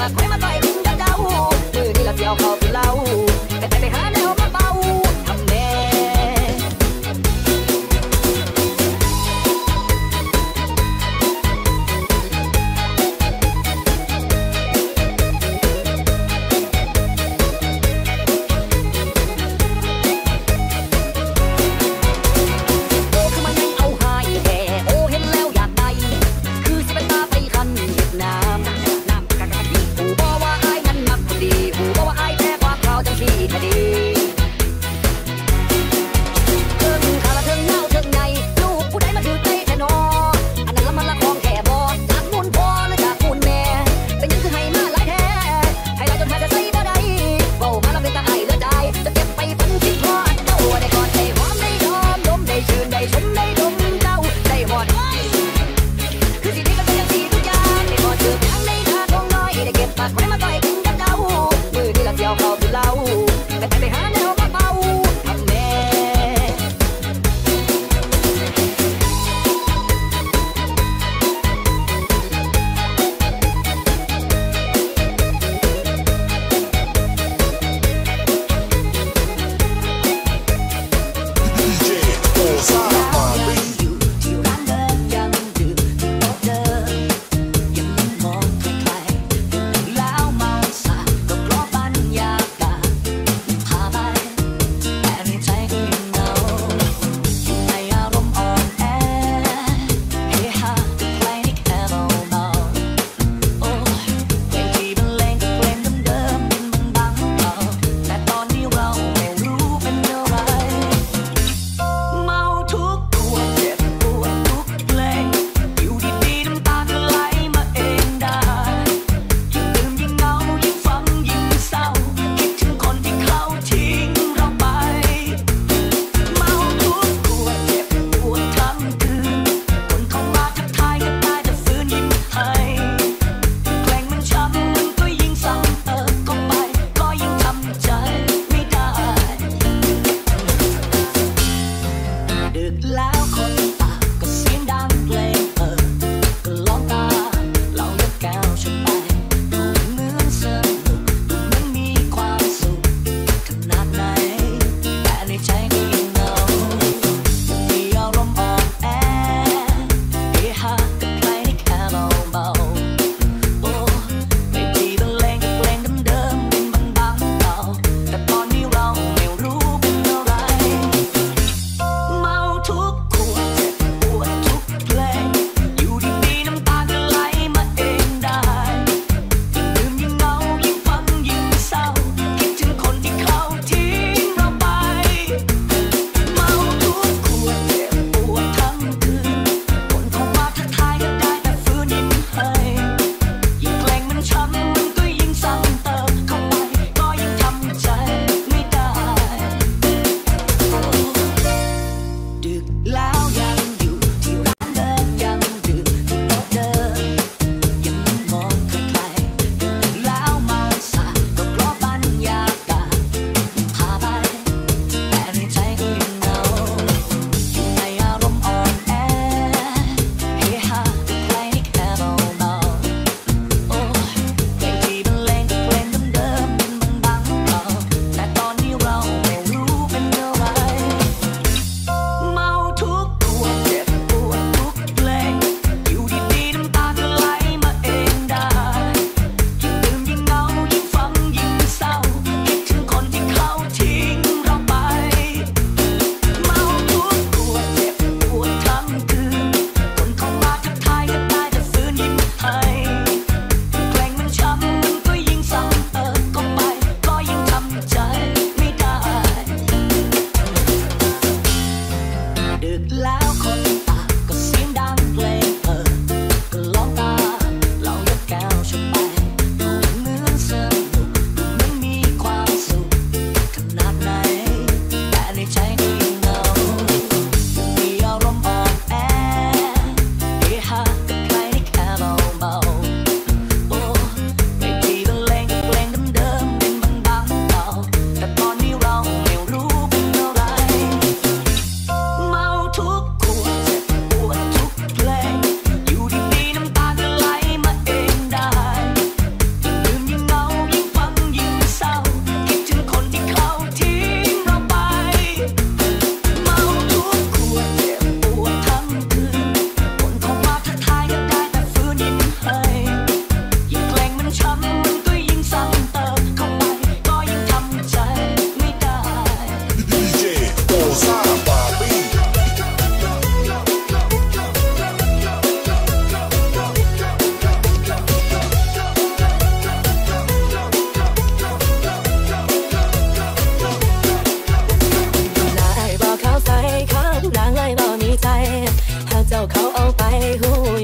crema, crema, crema, 口ขาเอ